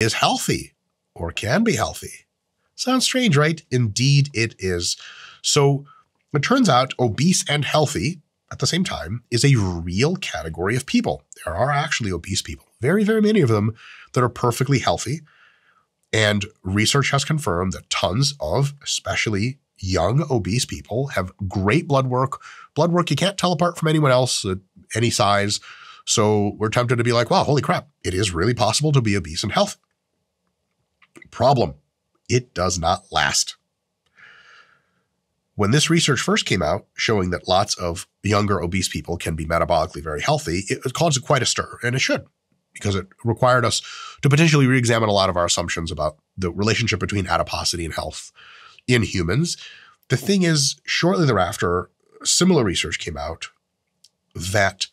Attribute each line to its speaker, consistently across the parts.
Speaker 1: is healthy or can be healthy. Sounds strange, right? Indeed, it is. So it turns out obese and healthy at the same time is a real category of people. There are actually obese people, very, very many of them that are perfectly healthy. And research has confirmed that tons of, especially young obese people, have great blood work. Blood work you can't tell apart from anyone else at any size. So we're tempted to be like, wow, holy crap, it is really possible to be obese and healthy. Problem it does not last. When this research first came out, showing that lots of younger obese people can be metabolically very healthy, it caused quite a stir, and it should, because it required us to potentially re examine a lot of our assumptions about the relationship between adiposity and health in humans. The thing is, shortly thereafter, similar research came out that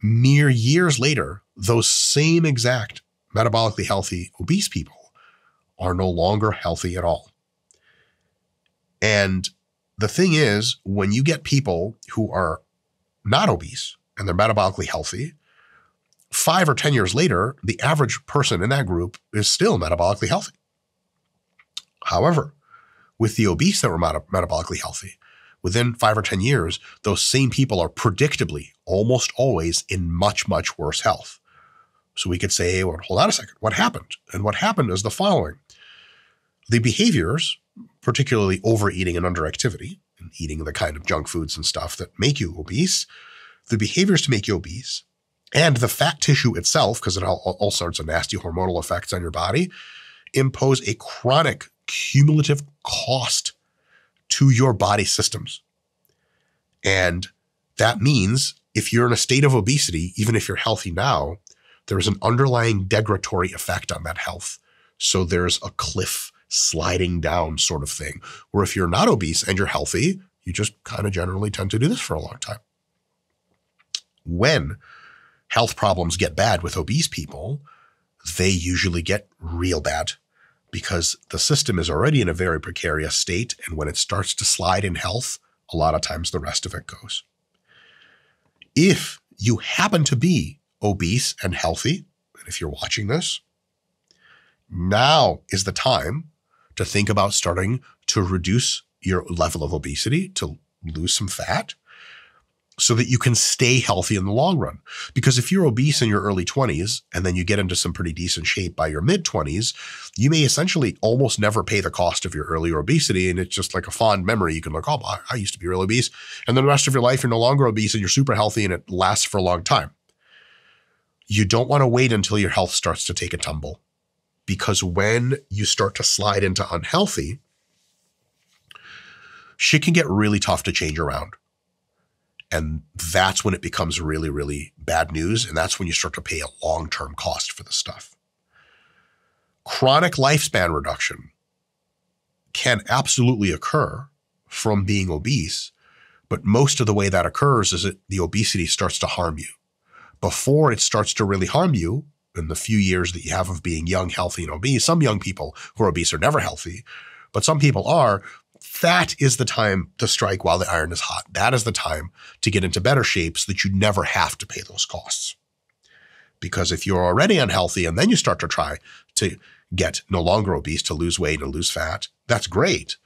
Speaker 1: mere years later, those same exact metabolically healthy obese people are no longer healthy at all. And the thing is, when you get people who are not obese and they're metabolically healthy, five or 10 years later, the average person in that group is still metabolically healthy. However, with the obese that were meta- metabolically healthy, within five or 10 years, those same people are predictably almost always in much, much worse health. So we could say, well, hold on a second, what happened? And what happened is the following the behaviors particularly overeating and underactivity, and eating the kind of junk foods and stuff that make you obese, the behaviors to make you obese, and the fat tissue itself, because it all, all sorts of nasty hormonal effects on your body, impose a chronic cumulative cost to your body systems. And that means if you're in a state of obesity, even if you're healthy now, there's an underlying degradatory effect on that health. So there's a cliff sliding down sort of thing. Where if you're not obese and you're healthy, you just kind of generally tend to do this for a long time. When health problems get bad with obese people, they usually get real bad because the system is already in a very precarious state. And when it starts to slide in health, a lot of times the rest of it goes. If you happen to be obese and healthy, and if you're watching this, now is the time to think about starting to reduce your level of obesity, to lose some fat, so that you can stay healthy in the long run. Because if you're obese in your early 20s and then you get into some pretty decent shape by your mid 20s, you may essentially almost never pay the cost of your earlier obesity. And it's just like a fond memory. You can look, oh, I used to be real obese. And then the rest of your life, you're no longer obese and you're super healthy and it lasts for a long time. You don't want to wait until your health starts to take a tumble because when you start to slide into unhealthy, shit can get really tough to change around. And that's when it becomes really, really bad news. And that's when you start to pay a long term cost for the stuff. Chronic lifespan reduction can absolutely occur from being obese, but most of the way that occurs is that the obesity starts to harm you. Before it starts to really harm you, in the few years that you have of being young, healthy, and obese. Some young people who are obese are never healthy, but some people are. That is the time to strike while the iron is hot. That is the time to get into better shape so that you never have to pay those costs. Because if you're already unhealthy and then you start to try to get no longer obese, to lose weight and lose fat, that's great.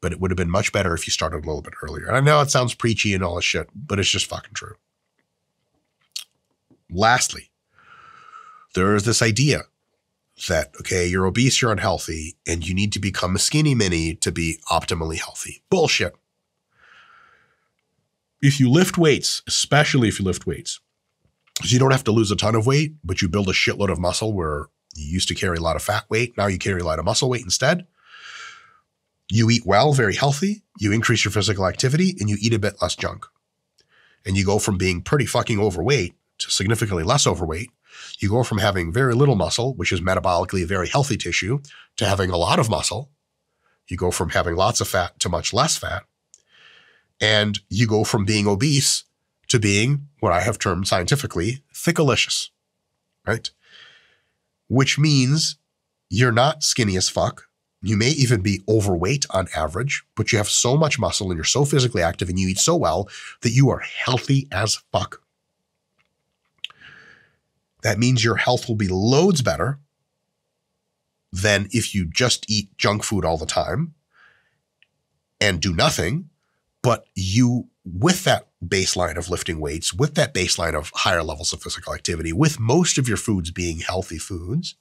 Speaker 1: But it would have been much better if you started a little bit earlier. And I know it sounds preachy and all this shit, but it's just fucking true. Lastly, there is this idea that, okay, you're obese, you're unhealthy, and you need to become a skinny mini to be optimally healthy. Bullshit. If you lift weights, especially if you lift weights, you don't have to lose a ton of weight, but you build a shitload of muscle where you used to carry a lot of fat weight. Now you carry a lot of muscle weight instead. You eat well, very healthy. You increase your physical activity and you eat a bit less junk. And you go from being pretty fucking overweight significantly less overweight you go from having very little muscle, which is metabolically very healthy tissue, to having a lot of muscle. You go from having lots of fat to much less fat. And you go from being obese to being what I have termed scientifically thickalicious, right? Which means you're not skinny as fuck. You may even be overweight on average, but you have so much muscle and you're so physically active and you eat so well that you are healthy as fuck. That means your health will be loads better than if you just eat junk food all the time and do nothing. But you, with that baseline of lifting weights, with that baseline of higher levels of physical activity, with most of your foods being healthy foods,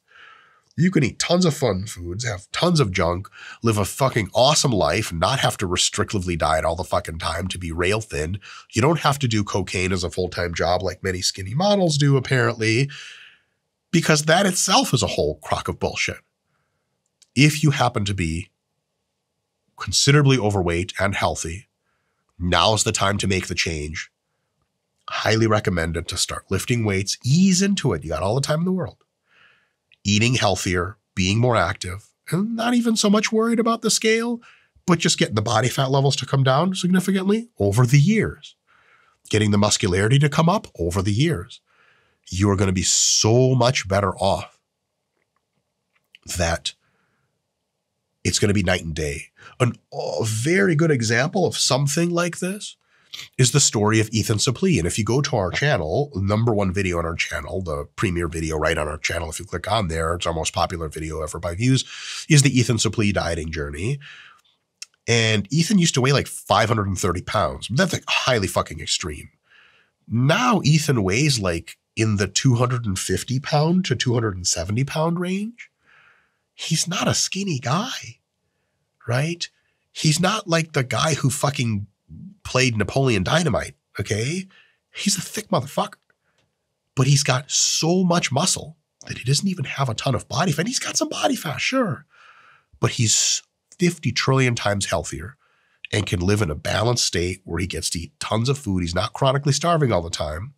Speaker 1: you can eat tons of fun foods, have tons of junk, live a fucking awesome life, not have to restrictively diet all the fucking time to be rail thin. You don't have to do cocaine as a full time job like many skinny models do, apparently, because that itself is a whole crock of bullshit. If you happen to be considerably overweight and healthy, now's the time to make the change. Highly recommended to start lifting weights, ease into it. You got all the time in the world eating healthier, being more active, and not even so much worried about the scale, but just getting the body fat levels to come down significantly over the years, getting the muscularity to come up over the years. You are going to be so much better off that it's going to be night and day. An, a very good example of something like this is the story of Ethan Suplee. And if you go to our channel, number one video on our channel, the premier video right on our channel, if you click on there, it's our most popular video ever by views, is the Ethan Suplee dieting journey. And Ethan used to weigh like 530 pounds. That's like highly fucking extreme. Now Ethan weighs like in the 250 pound to 270 pound range. He's not a skinny guy, right? He's not like the guy who fucking played Napoleon Dynamite, okay? He's a thick motherfucker. But he's got so much muscle that he doesn't even have a ton of body fat. He's got some body fat, sure. But he's 50 trillion times healthier and can live in a balanced state where he gets to eat tons of food. He's not chronically starving all the time.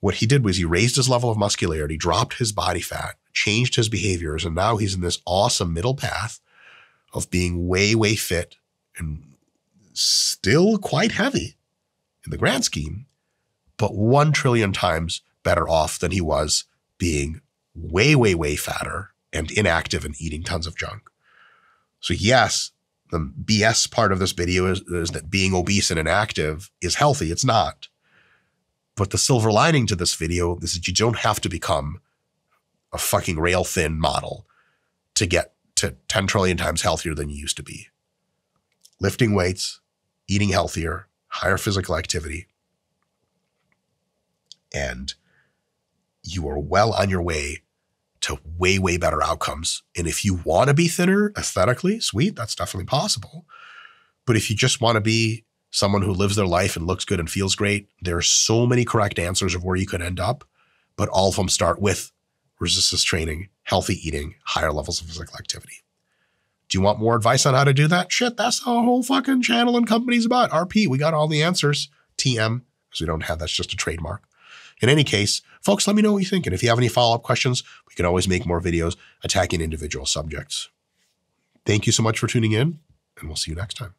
Speaker 1: What he did was he raised his level of muscularity, dropped his body fat, changed his behaviors, and now he's in this awesome middle path of being way, way fit and still quite heavy in the grand scheme, but one trillion times better off than he was being way, way, way fatter and inactive and eating tons of junk. So, yes, the BS part of this video is, is that being obese and inactive is healthy. It's not. But the silver lining to this video is that you don't have to become a fucking rail thin model to get to 10 trillion times healthier than you used to be. Lifting weights, eating healthier, higher physical activity, and you are well on your way to way, way better outcomes. And if you want to be thinner aesthetically, sweet, that's definitely possible. But if you just want to be someone who lives their life and looks good and feels great, there are so many correct answers of where you could end up, but all of them start with resistance training, healthy eating, higher levels of physical activity. Do you want more advice on how to do that? Shit, that's the whole fucking channel and company's about. RP, we got all the answers. TM, because we don't have that's just a trademark. In any case, folks, let me know what you think. And if you have any follow up questions, we can always make more videos attacking individual subjects. Thank you so much for tuning in, and we'll see you next time.